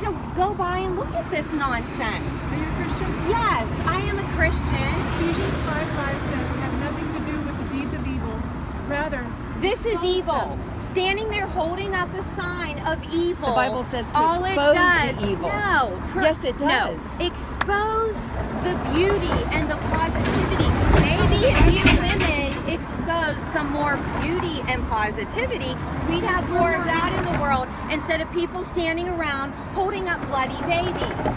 need to go by and look at this nonsense. Are you a Christian? Yes, I am a Christian. Ephesians 5 5 says, have nothing to do with the deeds of evil. Rather, This is evil. them." Standing there holding up a sign of evil. The Bible says to All it expose the evil. No. pro- Yes, it does. No. Expose the beauty and the positivity. Maybe some more beauty and positivity, we'd have more of that in the world instead of people standing around holding up bloody babies.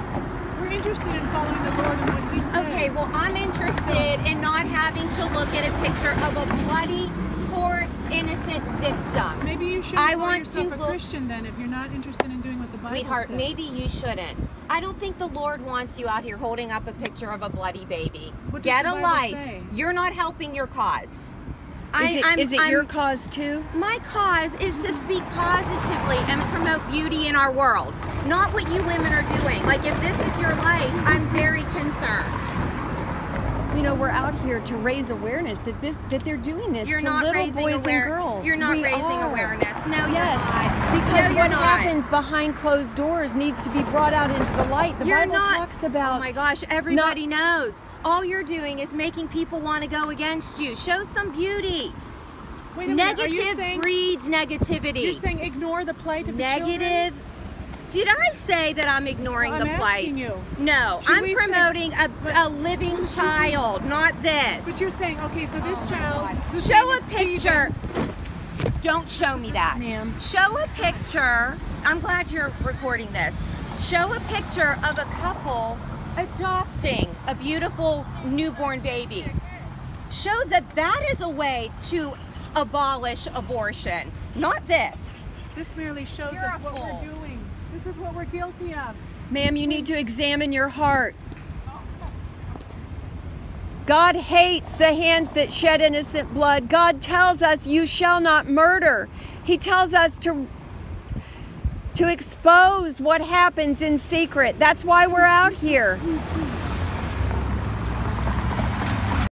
We're interested in following the Lord and what He says. Okay, well, I'm interested in not having to look at a picture of a bloody, poor, innocent victim. Maybe you should I want yourself to a Christian then if you're not interested in doing what the Bible Sweetheart, says. maybe you shouldn't. I don't think the Lord wants you out here holding up a picture of a bloody baby. What Get a life. say? You're not helping your cause. Is it, I'm- is it I'm- your cause too? My cause is to speak positively and promote beauty in our world, not what you women are doing. Like, if this is your life, I'm very concerned. You know, we're out here to raise awareness that this that they're doing this You're to not little raising boys aware- and girls. You're not We raising are. awareness. No, you're Yes, not. because No, you're what not. happens behind closed doors needs to be brought out into the light. The You're Bible not. talks oh about Oh my gosh, everybody knows. All you're doing is making people want to go against you. Show some beauty. Wait a minute, are you Negative saying, breeds negativity. you're saying ignore the plight of the children? Did I say that I'm ignoring Well, the I'm plight? you. No, Should I'm we say- promoting a, But- a living child, not this. But you're saying, okay, so this oh child. Show a picture. Don't show me that. Ma'am. Show a picture. I'm glad you're recording this. Show a picture of a couple adopting a beautiful newborn baby. Show that that is a way to abolish abortion, not this. This merely shows You're us what we're doing. This is what we're guilty of. Ma'am, you need to examine your heart. God hates the hands that shed innocent blood. God tells us you shall not murder. He tells us to to expose what happens in secret. That's why we're out here.